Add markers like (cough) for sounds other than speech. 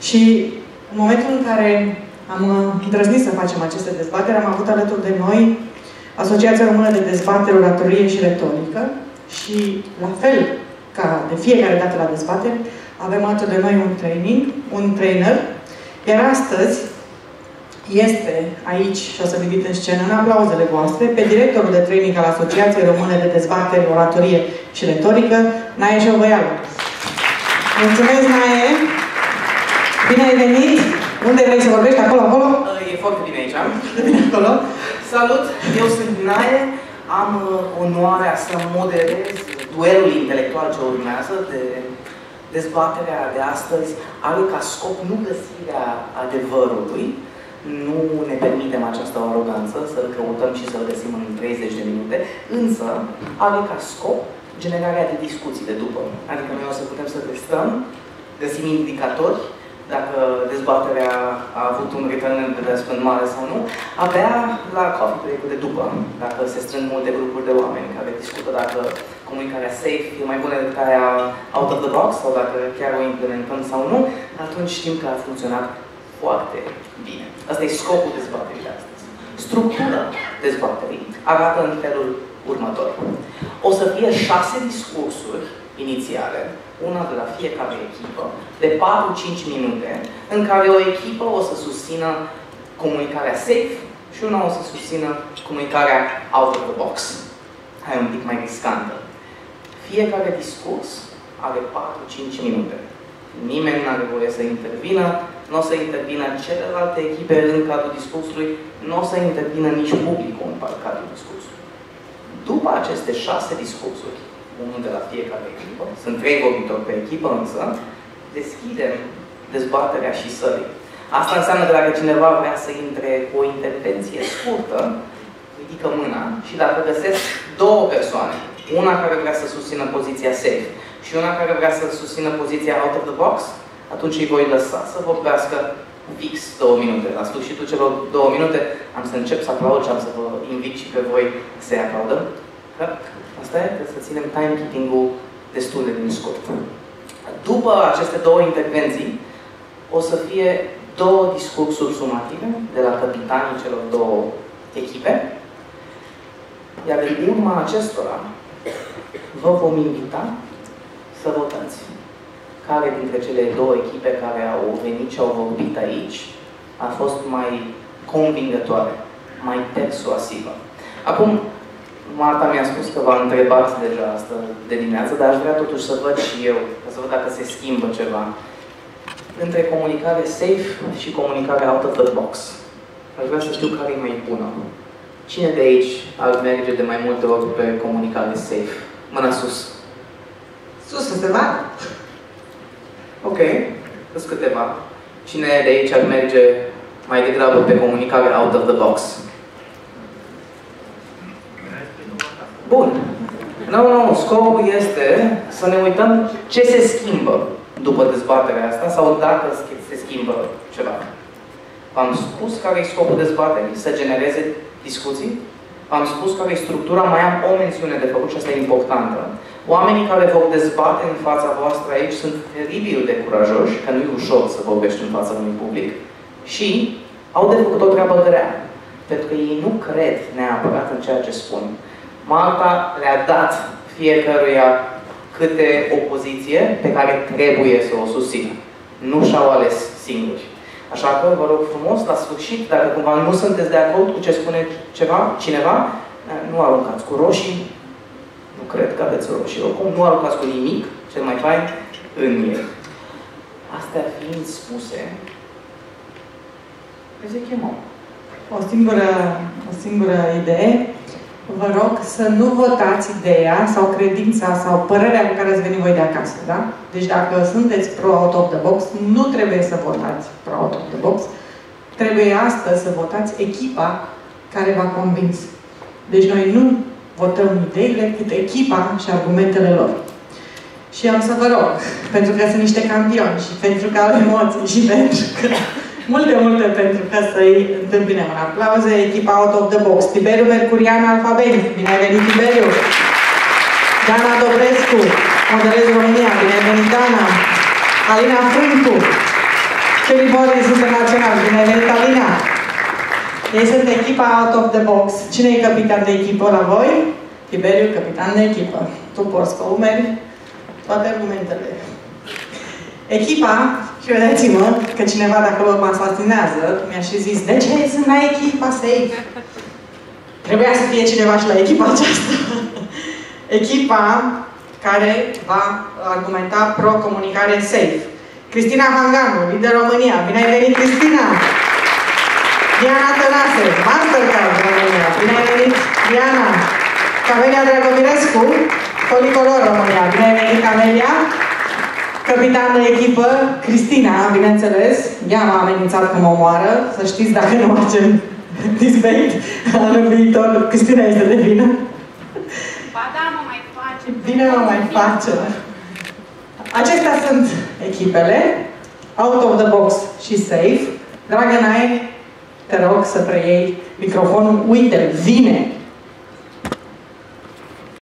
Și în momentul în care am îndrăznit să facem aceste dezbatere, am avut alături de noi Asociația Română de Dezbatere, Oratorie și Retorică și, la fel ca de fiecare dată la dezbatere, avem alături de noi un training, un trainer, iar astăzi este aici, și o să vedit în scenă, în aplauzele voastre, pe directorul de training al Asociației Române de Dezbatere, Oratorie și Retorică, Nae Șovăialu. Mulțumesc, Nae! Bine ai venit! Unde vrei să vorbești? Acolo, acolo? E foarte bine aici. Bine acolo. Salut! Eu sunt Nae. Am uh, onoarea să moderez duelul intelectual ce urmează de dezbaterea de astăzi are ca scop nu găsirea adevărului, nu ne permitem această aroganță să-l căutăm și să-l găsim în 30 de minute, însă are ca scop generarea de discuții de după. Adică noi o să putem să testăm, găsim indicatori, dacă dezbaterea a avut un return în investment mare sau nu, abia la coffee break de după, dacă se strâng multe grupuri de oameni care discută dacă comunicarea safe e mai bună decât aia out of the box sau dacă chiar o implementăm sau nu, atunci știm că a funcționat foarte bine. Asta e scopul dezbaterii de astăzi. Structura dezbaterii arată în felul următor. O să fie șase discursuri inițiale, una de la fiecare echipă, de 4-5 minute, în care o echipă o să susțină comunicarea safe și una o să susțină comunicarea out of the box. Hai un pic mai riscantă. Fiecare discurs are 4-5 minute. Nimeni nu are voie să intervină, nu o să intervină celelalte echipe în cadrul discursului, nu o să intervină nici publicul în cadrul discursului. După aceste șase discursuri, unul de la fiecare echipă, sunt trei vorbitori pe echipă însă, deschidem dezbaterea și sării. Asta înseamnă că dacă cineva vrea să intre cu o intervenție scurtă, ridică mâna și dacă găsesc două persoane, una care vrea să susțină poziția safe și una care vrea să susțină poziția out of the box, atunci îi voi lăsa să vorbească fix două minute. La sfârșitul celor două minute am să încep să aplaud și am să vă invit și pe voi să-i aplaudăm. Că asta e, trebuie să ținem timekeeping-ul destul de din scurt. După aceste două intervenții, o să fie două discursuri sumative de la capitanii celor două echipe, iar în urma acestora vă vom invita să votați care dintre cele două echipe care au venit și au vorbit aici a fost mai convingătoare, mai persuasivă. Acum, Marta mi-a spus că v-a întrebat deja asta de dimineață, dar aș vrea totuși să văd și eu, ca să văd dacă se schimbă ceva între comunicare safe și comunicare out of the box. Aș vrea să știu care e mai bună. Cine de aici ar merge de mai multe ori pe comunicare safe? Mâna sus. Sus, câteva? Ok, sunt câteva. Cine de aici ar merge mai degrabă pe comunicare out of the box? Bun. Nu, no, nu, no, scopul este să ne uităm ce se schimbă după dezbaterea asta sau dacă se schimbă ceva. V-am spus care e scopul dezbaterii, să genereze discuții. V-am spus care e structura, mai am o mențiune de făcut și asta e importantă. Oamenii care vor dezbate în fața voastră aici sunt teribil de curajoși, că nu e ușor să vorbești în fața unui public, și au de făcut o treabă grea. Pentru că ei nu cred neapărat în ceea ce spun. Marta le-a dat fiecăruia câte o poziție pe care trebuie să o susțină. Nu și-au ales singuri. Așa că vă rog frumos, la sfârșit, dacă cumva nu sunteți de acord cu ce spune ceva, cineva, nu aruncați cu roșii, nu cred că aveți roșii oricum, nu aruncați cu nimic, cel mai fain, în el. Astea fiind spuse, se chemăm. O singură, o singură idee. Vă rog să nu votați ideea sau credința sau părerea cu care ați venit voi de acasă, da? Deci dacă sunteți pro-out of the box, nu trebuie să votați pro-out of the box. Trebuie astăzi să votați echipa care v-a convins. Deci noi nu votăm ideile, cât echipa și argumentele lor. Și am să vă rog, pentru că sunt niște campioni și pentru că au emoții și pentru că multe, multe pentru că să-i întâmpinem în aplauze, echipa Out of the Box. Tiberiu Mercurian Alfabet. Bine ai venit, Tiberiu! Dana Dobrescu, modelez România. Bine ai venit, Dana! Alina Frâncu. Felibori sunt internațional. Bine venit, Alina! Ei sunt echipa Out of the Box. Cine e capitan de echipă la voi? Tiberiu, capitan de echipă. Tu porți pe umeri toate argumentele. Echipa, și vedeți-mă că cineva de acolo mă asasținează, mi-a și zis, de ce sunt la echipa safe? Trebuia să fie cineva și la echipa aceasta. (laughs) echipa care va argumenta pro-comunicare safe. Cristina Hanganu, lider România. Bine ai venit, Cristina! Diana Tănase, Mastercard România. Bine ai venit, Diana! Camelia Dragomirescu, Policolor România. Bine ai venit, Camelia! Capitan de echipă, Cristina, bineînțeles. Ea m-a amenințat că mă omoară. Să știți, dacă nu facem disbate, anul viitor, Cristina este de vină. Ba da, mă mai face. Bine mă mai face. Acestea sunt echipele, out of the box și safe. Dragă Nai, te rog să preiei microfonul. Uite, vine